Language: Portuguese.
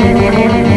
Música